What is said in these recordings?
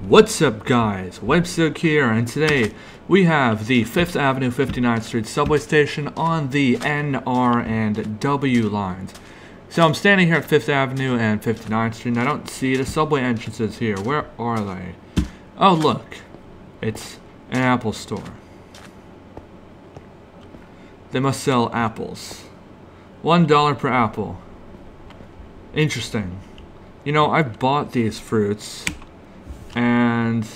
What's up guys, WebSoak here, and today we have the 5th Avenue 59th Street subway station on the NR and W lines. So I'm standing here at 5th Avenue and 59th Street and I don't see the subway entrances here. Where are they? Oh look, it's an Apple store. They must sell apples. One dollar per apple. Interesting. You know, I've bought these fruits and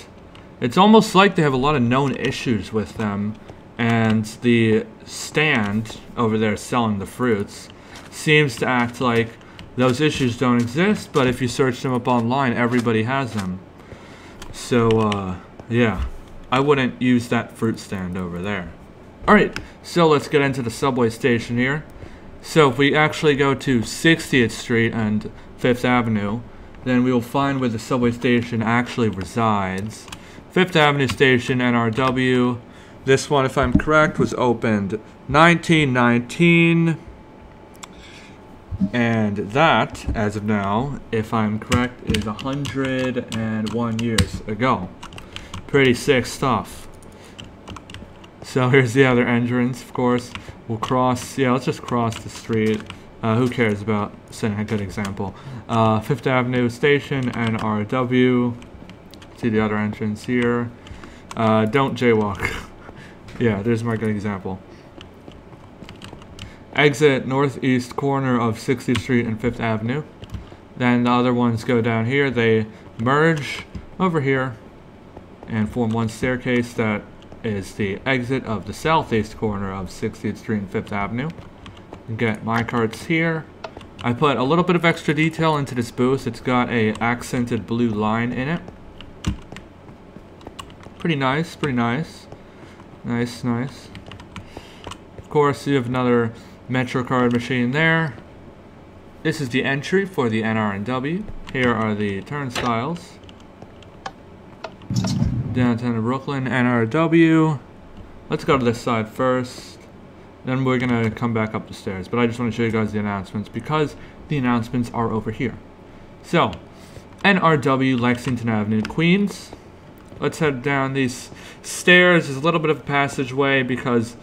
it's almost like they have a lot of known issues with them. And the stand over there selling the fruits seems to act like those issues don't exist but if you search them up online everybody has them. So uh, yeah I wouldn't use that fruit stand over there. Alright so let's get into the subway station here. So if we actually go to 60th Street and 5th Avenue then we will find where the subway station actually resides. Fifth Avenue Station, NRW. This one, if I'm correct, was opened 1919. And that, as of now, if I'm correct, is 101 years ago. Pretty sick stuff. So here's the other entrance, of course. We'll cross, yeah, let's just cross the street. Uh, who cares about setting a good example? Uh, Fifth Avenue Station, NRW. See the other entrance here. Uh, don't jaywalk. yeah, there's my good example. Exit northeast corner of 60th Street and 5th Avenue. Then the other ones go down here. They merge over here and form one staircase that is the exit of the southeast corner of 60th Street and 5th Avenue get my cards here. I put a little bit of extra detail into this booth. It's got a accented blue line in it. Pretty nice, pretty nice. Nice, nice. Of course, you have another Metro card machine there. This is the entry for the NR and W. Here are the turnstiles. Downtown Brooklyn, NRW. Let's go to this side first. Then we're going to come back up the stairs. But I just want to show you guys the announcements because the announcements are over here. So, NRW Lexington Avenue, Queens. Let's head down these stairs. There's a little bit of a passageway because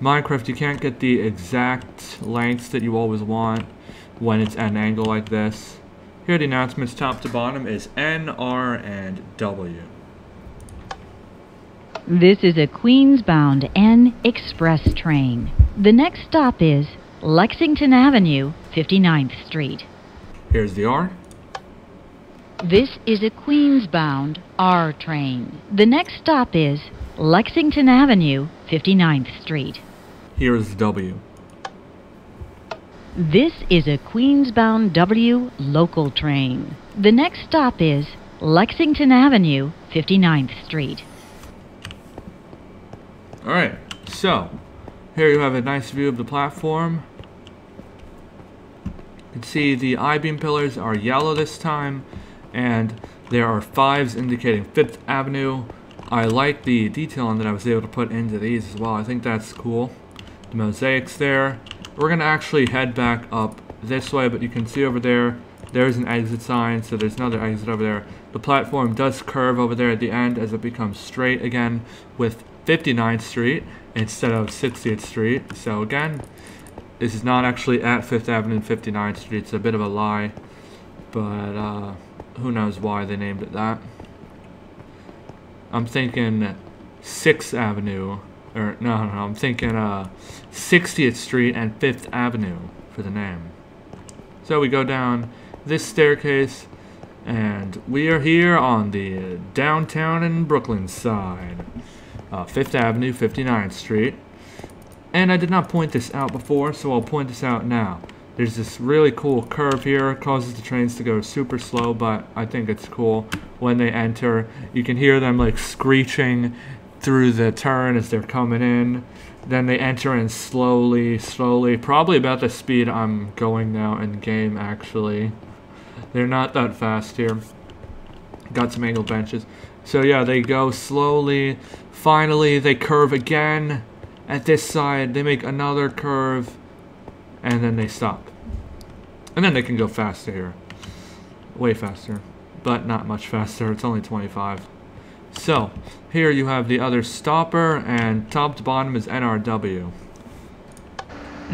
Minecraft, you can't get the exact lengths that you always want when it's at an angle like this. Here the announcements top to bottom is N, R, and W. This is a Queens-bound N Express train. The next stop is Lexington Avenue, 59th Street. Here's the R. This is a Queens-bound R train. The next stop is Lexington Avenue, 59th Street. Here is the W. This is a Queens-bound W local train. The next stop is Lexington Avenue, 59th Street. Alright, so here you have a nice view of the platform. You can see the I-beam pillars are yellow this time, and there are fives indicating 5th Avenue. I like the detailing that I was able to put into these as well. I think that's cool. The mosaics there. We're going to actually head back up this way, but you can see over there, there's an exit sign, so there's another exit over there. The platform does curve over there at the end as it becomes straight again with 59th Street instead of 60th Street. So again, this is not actually at 5th Avenue and 59th Street. It's a bit of a lie, but uh, who knows why they named it that. I'm thinking 6th Avenue, or no, no, no I'm thinking uh, 60th Street and 5th Avenue for the name. So we go down this staircase, and we are here on the downtown and Brooklyn side uh, 5th Avenue, 59th Street. And I did not point this out before, so I'll point this out now. There's this really cool curve here, causes the trains to go super slow, but I think it's cool when they enter. You can hear them like screeching through the turn as they're coming in. Then they enter in slowly, slowly, probably about the speed I'm going now in game actually. They're not that fast here. Got some angled benches. So yeah, they go slowly. Finally, they curve again at this side. They make another curve. And then they stop. And then they can go faster here. Way faster. but not much faster. It's only 25. So, here you have the other stopper, and top to bottom is NRW.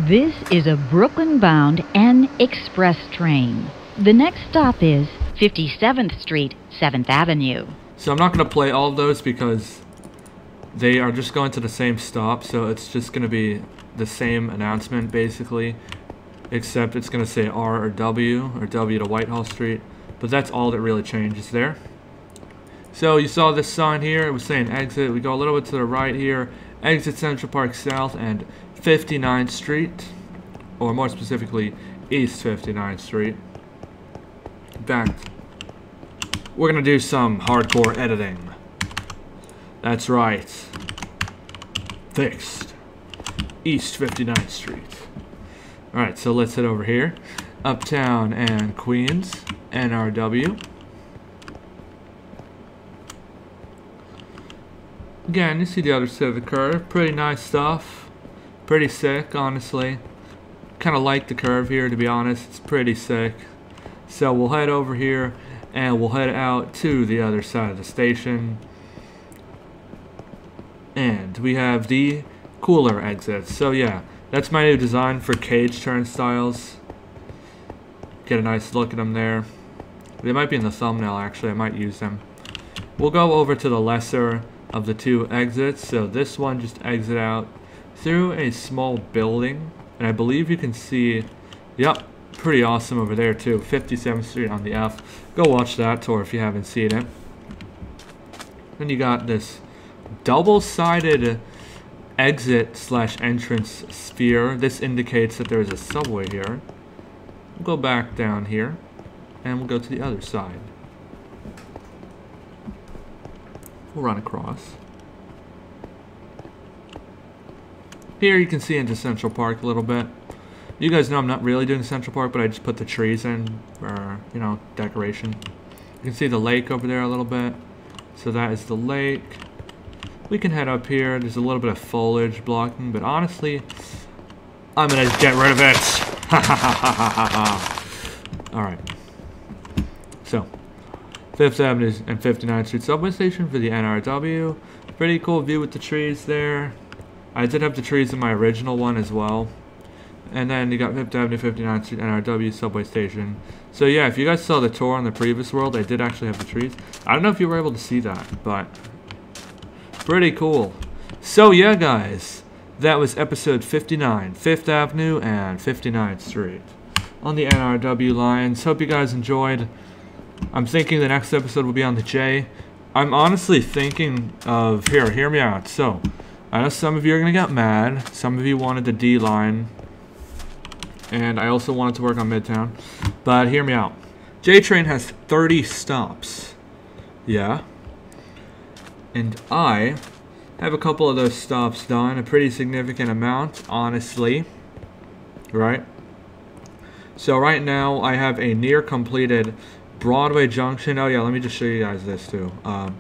This is a Brooklyn-bound N Express train. The next stop is 57th Street, 7th Avenue. So I'm not going to play all of those because they are just going to the same stop, so it's just going to be the same announcement basically, except it's going to say R or W, or W to Whitehall Street, but that's all that really changes there. So you saw this sign here, it was saying exit, we go a little bit to the right here, exit Central Park South and 59th Street, or more specifically, East 59th Street. Fact, we're gonna do some hardcore editing. That's right. Fixed. East 59th Street. Alright, so let's head over here. Uptown and Queens, NRW. Again, you see the other side of the curve. Pretty nice stuff. Pretty sick, honestly. Kind of like the curve here, to be honest. It's pretty sick. So we'll head over here and we'll head out to the other side of the station. And we have the cooler exits. So yeah, that's my new design for cage turnstiles. Get a nice look at them there. They might be in the thumbnail actually, I might use them. We'll go over to the lesser of the two exits. So this one just exit out through a small building. And I believe you can see, yep, pretty awesome over there too. 57th Street on the F. Go watch that tour if you haven't seen it. Then you got this double-sided exit slash entrance sphere. This indicates that there is a subway here. We'll go back down here and we'll go to the other side. We'll run across. Here you can see into Central Park a little bit. You guys know I'm not really doing Central Park, but I just put the trees in for, you know, decoration. You can see the lake over there a little bit. So that is the lake. We can head up here. There's a little bit of foliage blocking, but honestly, I'm gonna get rid of it. Alright. So, 5th Avenue and 59th Street subway station for the NRW. Pretty cool view with the trees there. I did have the trees in my original one as well. And then you got 5th Avenue, 59th Street, NRW subway station. So yeah, if you guys saw the tour on the previous world, I did actually have the trees. I don't know if you were able to see that, but pretty cool. So yeah, guys, that was episode 59, 5th Avenue and 59th Street on the NRW lines. Hope you guys enjoyed. I'm thinking the next episode will be on the J. I'm honestly thinking of, here, hear me out. So, I know some of you are going to get mad. Some of you wanted the D line. And I also wanted to work on Midtown. But hear me out. J Train has 30 stops. Yeah. And I have a couple of those stops done. A pretty significant amount, honestly. Right? So right now, I have a near completed Broadway Junction. Oh yeah, let me just show you guys this too. Um,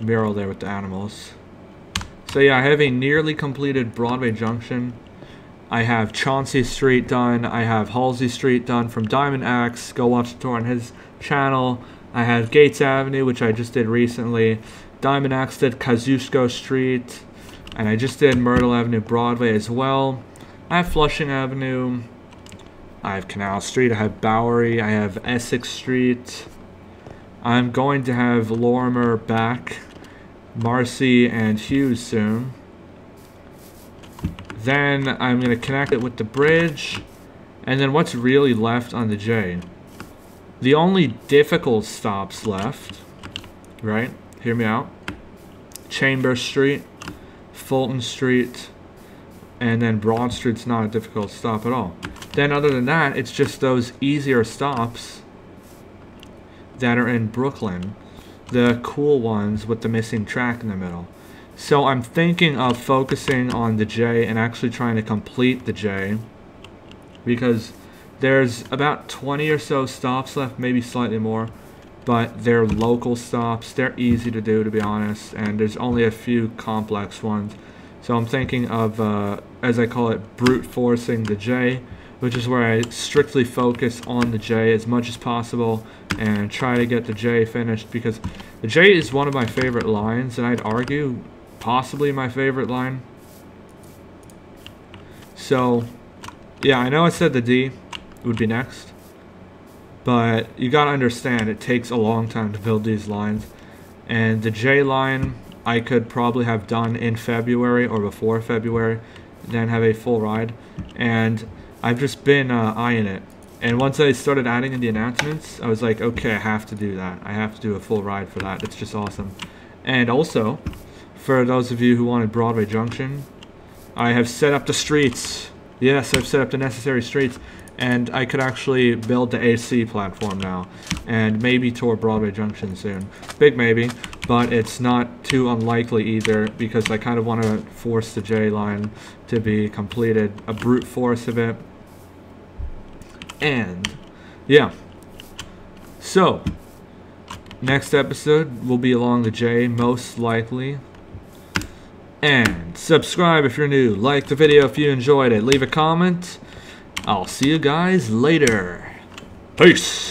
mural there with the animals. So yeah, I have a nearly completed Broadway Junction. I have Chauncey Street done. I have Halsey Street done from Diamond Axe. Go watch the tour on his channel. I have Gates Avenue, which I just did recently. Diamond Axe did Kosciuszko Street. And I just did Myrtle Avenue Broadway as well. I have Flushing Avenue. I have Canal Street, I have Bowery, I have Essex Street. I'm going to have Lorimer back, Marcy, and Hewes soon. Then I'm going to connect it with the bridge. And then what's really left on the J? The only difficult stops left, right? Hear me out. Chambers Street, Fulton Street, and then Broad Street's not a difficult stop at all. Then other than that, it's just those easier stops that are in Brooklyn. The cool ones with the missing track in the middle. So I'm thinking of focusing on the J and actually trying to complete the J. Because there's about 20 or so stops left, maybe slightly more. But they're local stops. They're easy to do, to be honest. And there's only a few complex ones. So I'm thinking of, uh, as I call it, brute forcing the J which is where I strictly focus on the J as much as possible and try to get the J finished because the J is one of my favorite lines, and I'd argue possibly my favorite line. So, yeah, I know I said the D would be next, but you gotta understand it takes a long time to build these lines, and the J line I could probably have done in February or before February, then have a full ride, and I've just been uh, eyeing it. And once I started adding in the announcements, I was like, okay, I have to do that. I have to do a full ride for that. It's just awesome. And also, for those of you who wanted Broadway Junction, I have set up the streets. Yes, I've set up the necessary streets. And I could actually build the AC platform now. And maybe tour Broadway Junction soon. Big maybe, but it's not too unlikely either because I kind of want to force the J line to be completed. A brute force of it and yeah. So, next episode will be along the J, most likely. And subscribe if you're new. Like the video if you enjoyed it. Leave a comment. I'll see you guys later. Peace.